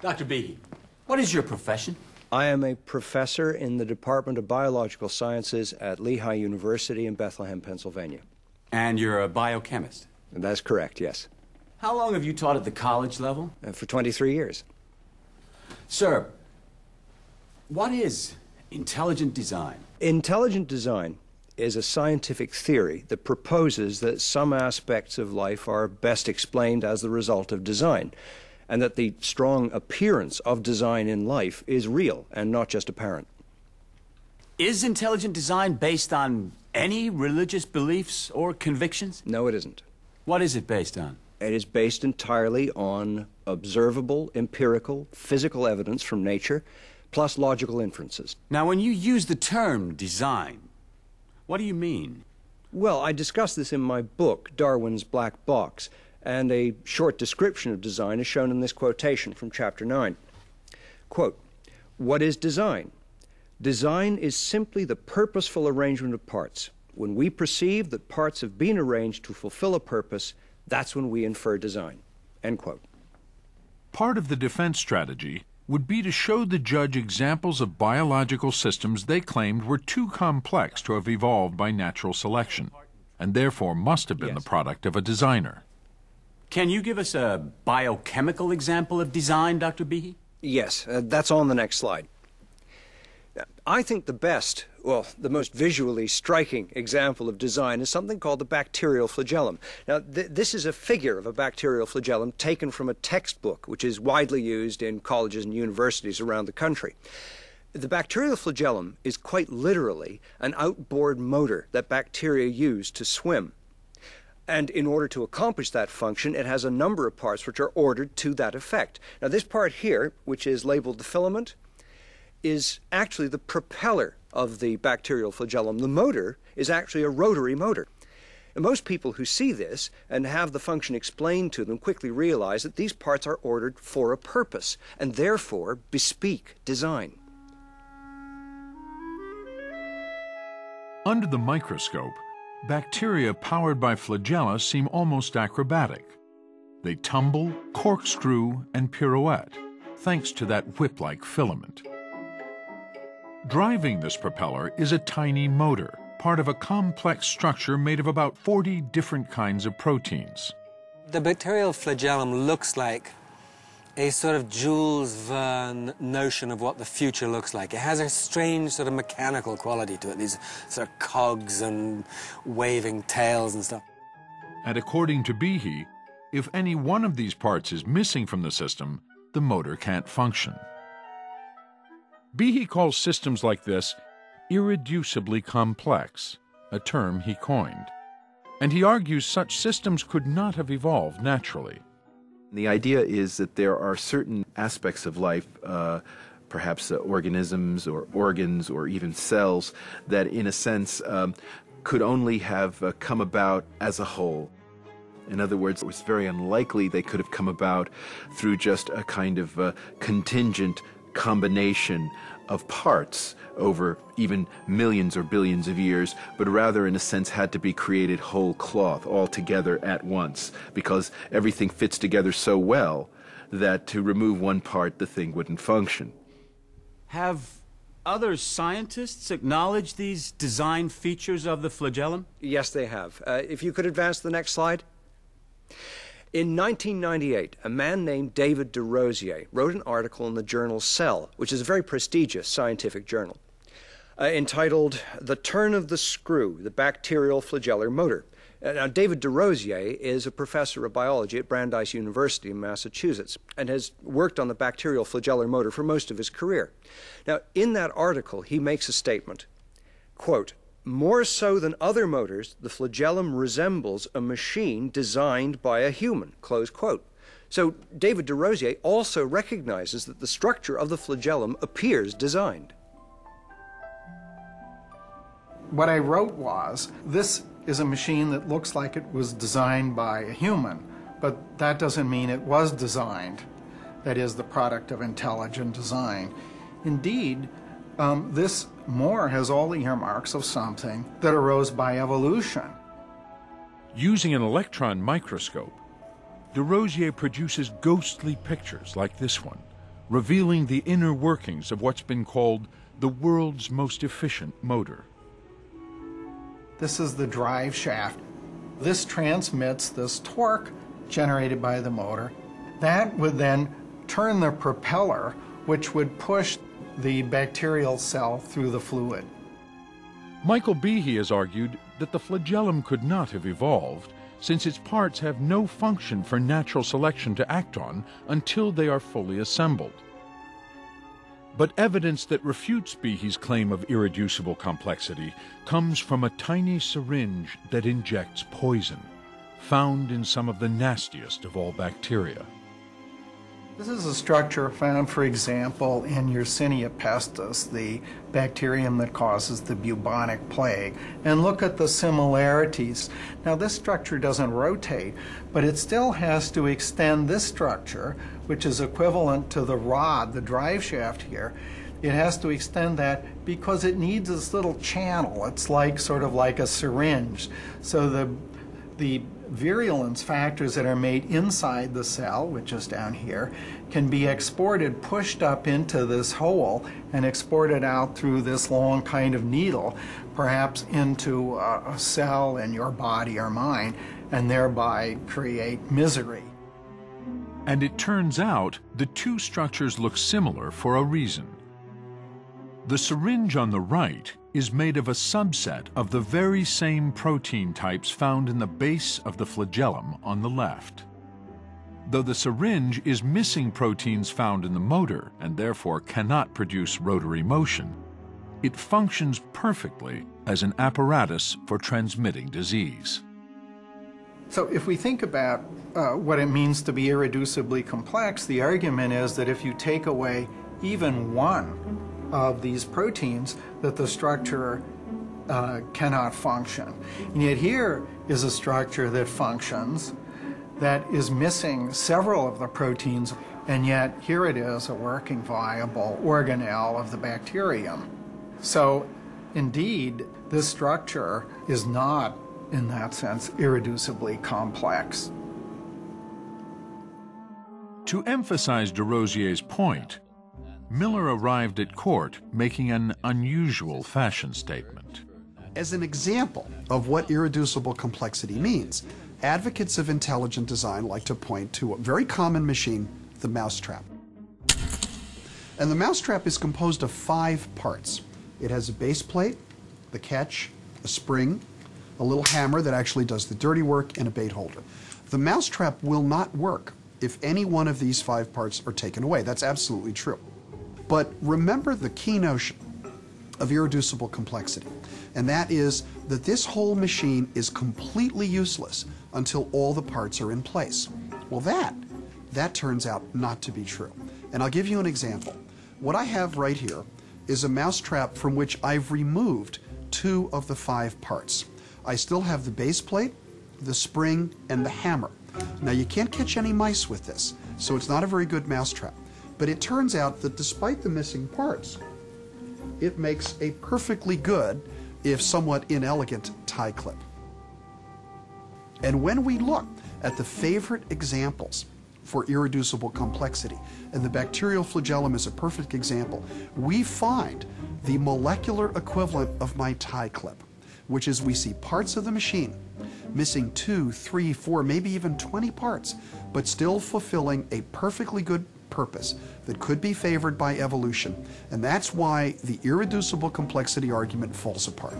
Dr. Behe, what is your profession? I am a professor in the Department of Biological Sciences at Lehigh University in Bethlehem, Pennsylvania. And you're a biochemist? And that's correct, yes. How long have you taught at the college level? Uh, for 23 years. Sir, what is intelligent design? Intelligent design is a scientific theory that proposes that some aspects of life are best explained as the result of design and that the strong appearance of design in life is real and not just apparent. Is intelligent design based on any religious beliefs or convictions? No, it isn't. What is it based on? It is based entirely on observable, empirical, physical evidence from nature, plus logical inferences. Now, when you use the term design, what do you mean? Well, I discuss this in my book, Darwin's Black Box and a short description of design is shown in this quotation from chapter 9. Quote, What is design? Design is simply the purposeful arrangement of parts. When we perceive that parts have been arranged to fulfill a purpose, that's when we infer design. End quote. Part of the defense strategy would be to show the judge examples of biological systems they claimed were too complex to have evolved by natural selection, and therefore must have been yes. the product of a designer. Can you give us a biochemical example of design, Dr. Behe? Yes, uh, that's on the next slide. I think the best, well, the most visually striking example of design is something called the bacterial flagellum. Now, th this is a figure of a bacterial flagellum taken from a textbook, which is widely used in colleges and universities around the country. The bacterial flagellum is quite literally an outboard motor that bacteria use to swim. And in order to accomplish that function, it has a number of parts which are ordered to that effect. Now, this part here, which is labeled the filament, is actually the propeller of the bacterial flagellum. The motor is actually a rotary motor. And most people who see this and have the function explained to them quickly realize that these parts are ordered for a purpose and therefore bespeak design. Under the microscope, Bacteria powered by flagella seem almost acrobatic. They tumble, corkscrew, and pirouette, thanks to that whip-like filament. Driving this propeller is a tiny motor, part of a complex structure made of about 40 different kinds of proteins. The bacterial flagellum looks like a sort of Jules Verne notion of what the future looks like. It has a strange sort of mechanical quality to it, these sort of cogs and waving tails and stuff. And according to Behe, if any one of these parts is missing from the system, the motor can't function. Behe calls systems like this irreducibly complex, a term he coined. And he argues such systems could not have evolved naturally. The idea is that there are certain aspects of life, uh, perhaps uh, organisms or organs or even cells, that in a sense um, could only have uh, come about as a whole. In other words, it was very unlikely they could have come about through just a kind of uh, contingent combination of parts over even millions or billions of years, but rather, in a sense, had to be created whole cloth, all together at once, because everything fits together so well that to remove one part, the thing wouldn't function. Have other scientists acknowledged these design features of the flagellum? Yes, they have. Uh, if you could advance the next slide. In 1998, a man named David DeRosier wrote an article in the journal Cell, which is a very prestigious scientific journal, uh, entitled The Turn of the Screw, the Bacterial Flagellar Motor. Uh, now, David DeRosier is a professor of biology at Brandeis University in Massachusetts and has worked on the bacterial flagellar motor for most of his career. Now, in that article, he makes a statement, quote, more so than other motors, the flagellum resembles a machine designed by a human, close quote. So David DeRosier also recognizes that the structure of the flagellum appears designed. What I wrote was, this is a machine that looks like it was designed by a human, but that doesn't mean it was designed. That is the product of intelligent design. Indeed, um, this more has all the earmarks of something that arose by evolution. Using an electron microscope, DeRosier produces ghostly pictures like this one revealing the inner workings of what's been called the world's most efficient motor. This is the drive shaft. This transmits this torque generated by the motor. That would then turn the propeller, which would push the bacterial cell through the fluid. Michael Behe has argued that the flagellum could not have evolved since its parts have no function for natural selection to act on until they are fully assembled. But evidence that refutes Behe's claim of irreducible complexity comes from a tiny syringe that injects poison, found in some of the nastiest of all bacteria. This is a structure found, for example, in Yersinia pestis, the bacterium that causes the bubonic plague. And look at the similarities. Now, this structure doesn't rotate, but it still has to extend this structure, which is equivalent to the rod, the drive shaft here. It has to extend that because it needs this little channel. It's like sort of like a syringe. So the the virulence factors that are made inside the cell, which is down here, can be exported, pushed up into this hole, and exported out through this long kind of needle, perhaps into a, cell in your body or mine, and thereby create misery. And it turns out the two structures look similar for a reason. The syringe on the right is made of a subset of the very same protein types found in the base of the flagellum on the left. Though the syringe is missing proteins found in the motor and therefore cannot produce rotary motion, it functions perfectly as an apparatus for transmitting disease. So, if we think about uh, what it means to be irreducibly complex, the argument is that if you take away even one of these proteins that the structure uh, cannot function. And yet here is a structure that functions that is missing several of the proteins, and yet here it is a working viable organelle of the bacterium. So indeed, this structure is not, in that sense, irreducibly complex. To emphasize de Rosier's point, Miller arrived at court making an unusual fashion statement. As an example of what irreducible complexity means, advocates of intelligent design like to point to a very common machine, the mousetrap. And the mousetrap is composed of five parts. It has a base plate, the catch, a spring, a little hammer that actually does the dirty work, and a bait holder. The mousetrap will not work if any one of these five parts are taken away. That's absolutely true. But remember the key notion of irreducible complexity, and that is that this whole machine is completely useless until all the parts are in place. Well, that, that turns out not to be true. And I'll give you an example. What I have right here is a mousetrap from which I've removed two of the five parts. I still have the base plate, the spring, and the hammer. Now, you can't catch any mice with this, so it's not a very good mousetrap. But it turns out that despite the missing parts, it makes a perfectly good, if somewhat inelegant, tie clip. And when we look at the favorite examples for irreducible complexity, and the bacterial flagellum is a perfect example, we find the molecular equivalent of my tie clip, which is we see parts of the machine missing two, three, four, maybe even 20 parts, but still fulfilling a perfectly good purpose that could be favored by evolution. And that's why the irreducible complexity argument falls apart.